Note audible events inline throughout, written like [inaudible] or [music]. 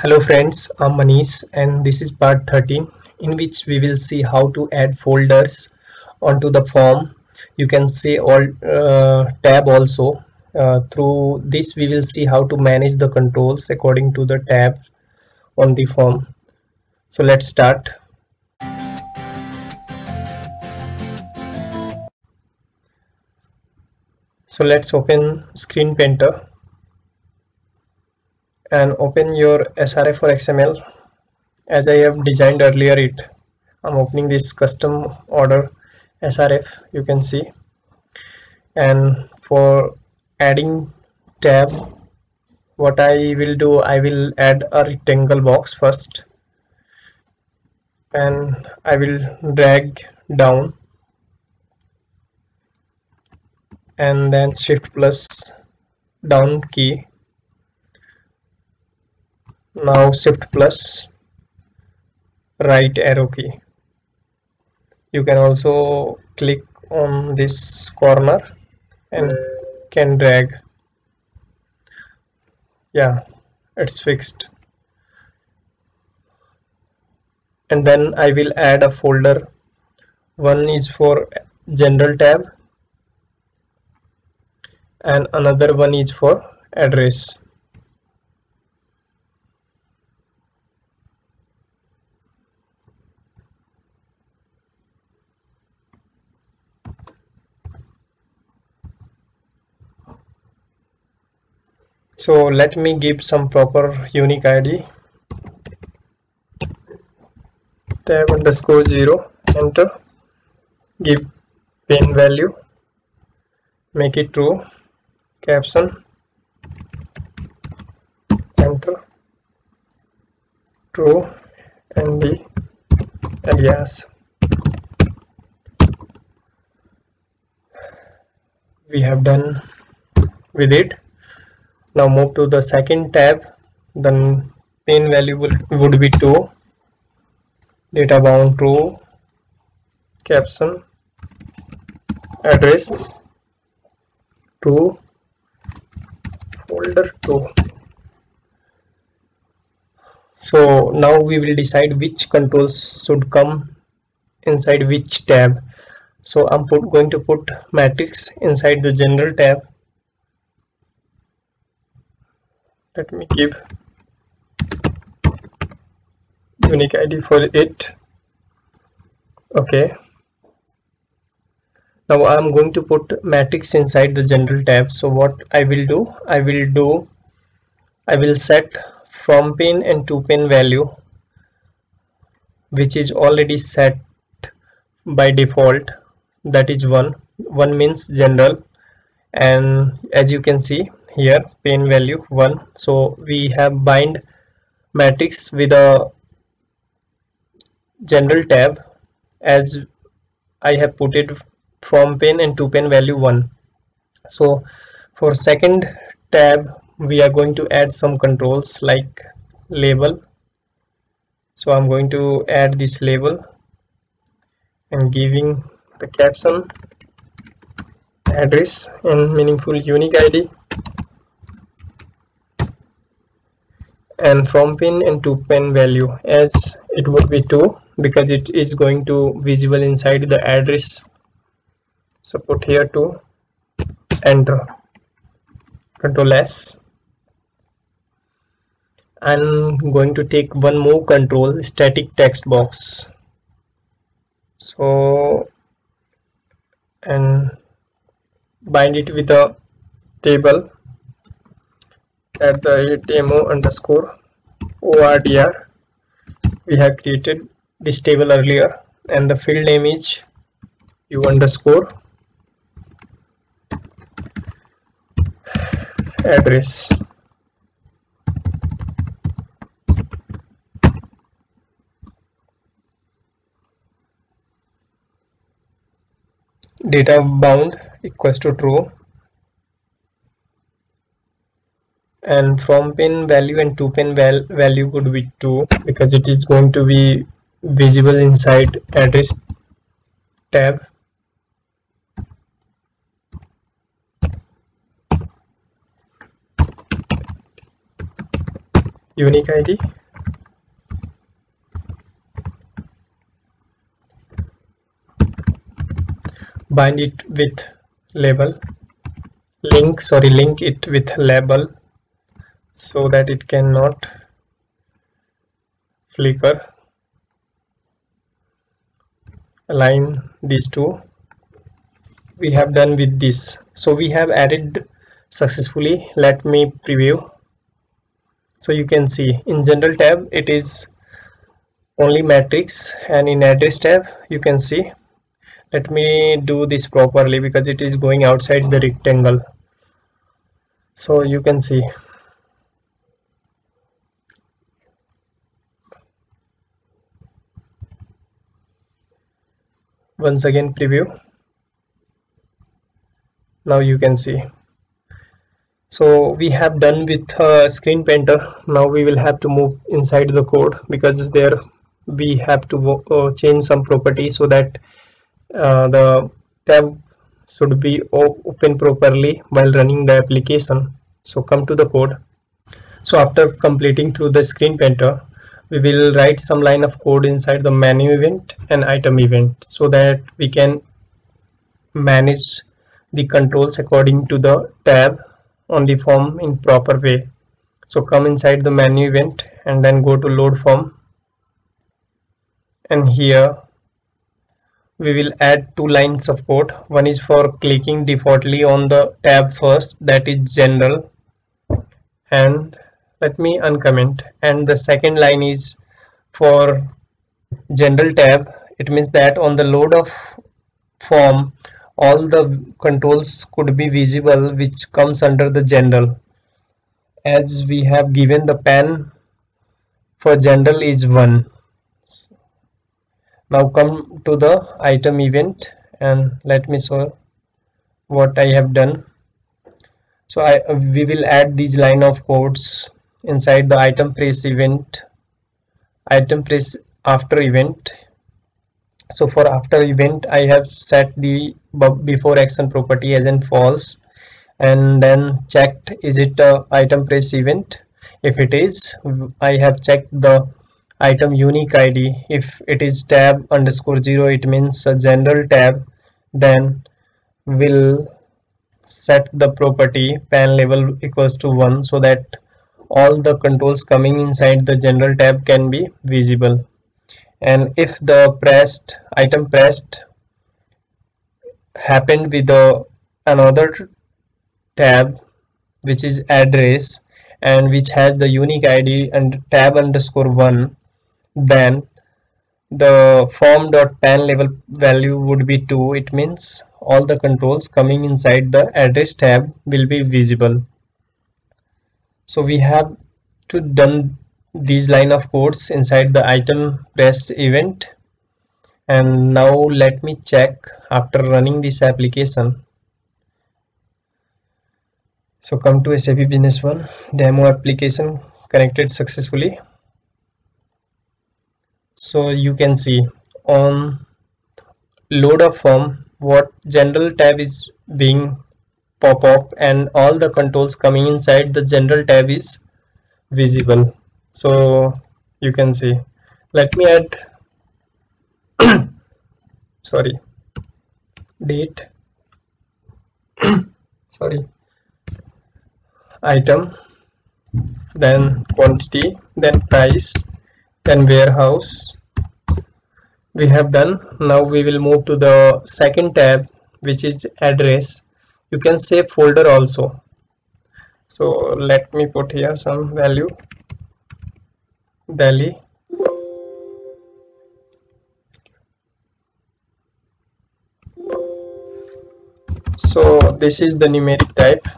Hello friends, I'm Manish and this is part 13 in which we will see how to add folders onto the form. You can see all uh, tab also. Uh, through this we will see how to manage the controls according to the tab on the form. So let's start. So let's open Screen Painter and open your srf for xml as i have designed earlier it. I'm opening this custom order srf you can see. And for adding tab what i will do i will add a rectangle box first and i will drag down and then shift plus down key now shift plus. Right arrow key. You can also click on this corner and can drag. Yeah it's fixed. And then I will add a folder. One is for general tab and another one is for address so let me give some proper unique id tab underscore 0 enter. Give pin value. Make it true. Caption. Enter. True. And the alias. We have done with it now move to the second tab. Then pin value would be 2 data bound true. Caption. Address. 2 folder 2 so now we will decide which controls should come inside which tab. So I'm put, going to put matrix inside the general tab let me give unique id for it. Okay. Now i'm going to put matrix inside the general tab. So what i will do i will do i will set from pane and to pane value which is already set by default. That is one. One means general. And as you can see here pin value 1 so we have bind matrix with a general tab as I have put it from pane and to pane value 1 so for second tab we are going to add some controls like label. So I'm going to add this label and giving the caption address and meaningful unique ID and from pane and to pane value as it would be 2 because it is going to visible inside the address. So put here to enter control s. I'm going to take one more control static text box. So and bind it with a table at the demo underscore ordr we have created this table earlier and the field name is u underscore address. Data bound equals to true and from pane value and to pane val value would be 2 because it is going to be visible inside address tab. Unique id bind it with label. Link sorry link it with label so that it cannot flicker align these two. We have done with this. So we have added successfully. Let me preview. So you can see in general tab it is only matrix and in address tab you can see. Let me do this properly because it is going outside the rectangle. So you can see once again preview. Now you can see. So we have done with uh, screen painter. Now we will have to move inside the code because there. We have to uh, change some property so that uh, the tab should be open properly while running the application. So come to the code. So after completing through the screen painter we will write some line of code inside the menu event and item event so that we can manage the controls according to the tab on the form in proper way. So come inside the menu event and then go to load form. And here we will add two lines of code. One is for clicking defaultly on the tab first that is general and let me uncomment. And the second line is for general tab. It means that on the load of form all the controls could be visible which comes under the general. As we have given the pane for general is 1 now come to the item event and let me show what I have done. So I we will add these line of codes inside the item press event item press after event. So for after event I have set the before action property as in false and then checked is it a item press event? If it is I have checked the item unique id if it is tab underscore zero it means a general tab then will set the property pane level equals to 1 so that all the controls coming inside the general tab can be visible. And if the pressed item pressed happened with the another tab which is address and which has the unique id and tab underscore 1 then the form dot pane level value would be 2 it means all the controls coming inside the address tab will be visible so we have to done these line of codes inside the item press event. And now let me check after running this application. So come to SAP Business One demo application connected successfully. So you can see on load of form what general tab is being pop up and all the controls coming inside the general tab is visible. So you can see. Let me add [coughs] sorry date [coughs] sorry item then quantity then price then warehouse. We have done. Now we will move to the second tab which is address you can save folder also. So let me put here some value. Delhi. So this is the numeric type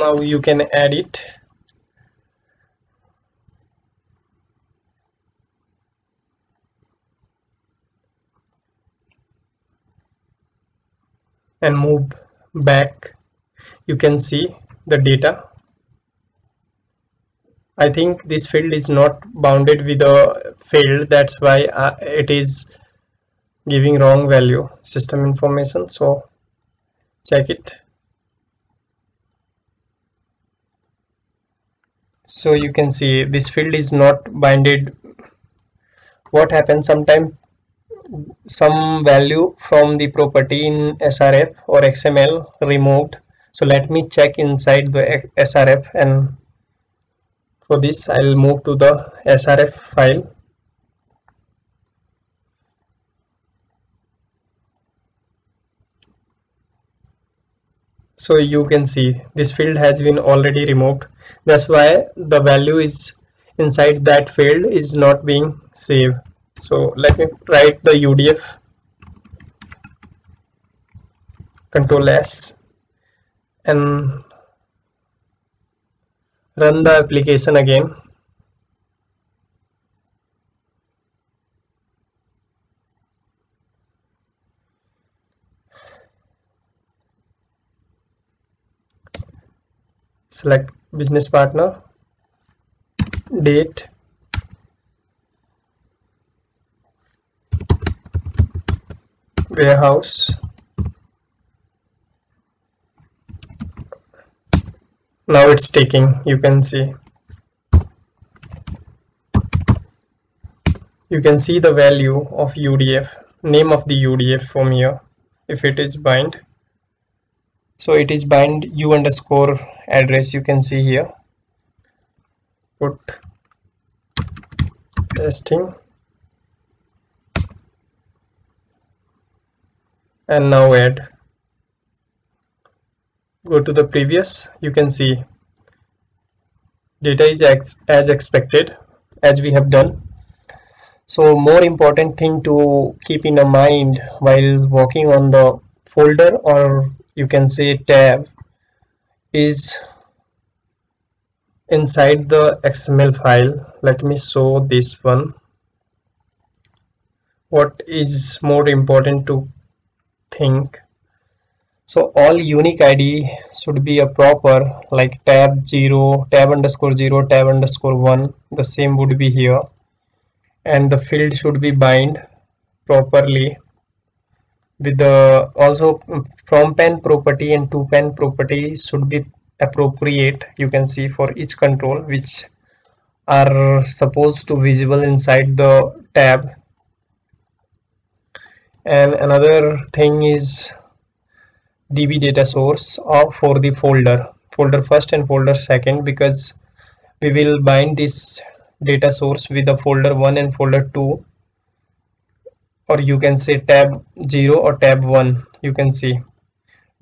now you can add it. And move back. You can see the data. I think this field is not bounded with a field. That's why uh, it is giving wrong value. System information. So check it so you can see this field is not binded what happens sometimes some value from the property in srf or xml removed. So let me check inside the srf and for this I'll move to the srf file so you can see this field has been already removed. That's why the value is inside that field is not being saved. So let me write the UDF control S. And run the application again select business partner date warehouse now it's taking you can see. You can see the value of UDF name of the UDF from here if it is bind so it is bind u underscore address you can see here. Put testing. And now add. Go to the previous. You can see data is ex as expected as we have done. So more important thing to keep in mind while working on the folder or you can say tab is inside the XML file. Let me show this one. What is more important to think? So all unique ID should be a proper like tab 0 tab underscore 0 tab underscore 1 the same would be here. And the field should be bind properly with the also mm, from pane property and to pane property should be appropriate you can see for each control which are supposed to visible inside the tab. And another thing is db data source or for the folder folder first and folder second because we will bind this data source with the folder 1 and folder 2 or you can say tab 0 or tab 1 you can see.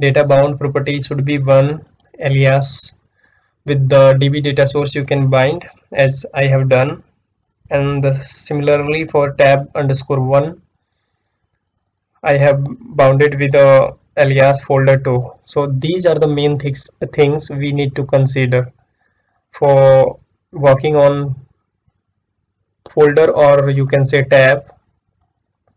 Data bound property should be 1 alias. With the db data source you can bind as I have done. And similarly for tab underscore 1 I have bounded with the alias folder 2 so these are the main things things we need to consider for working on folder or you can say tab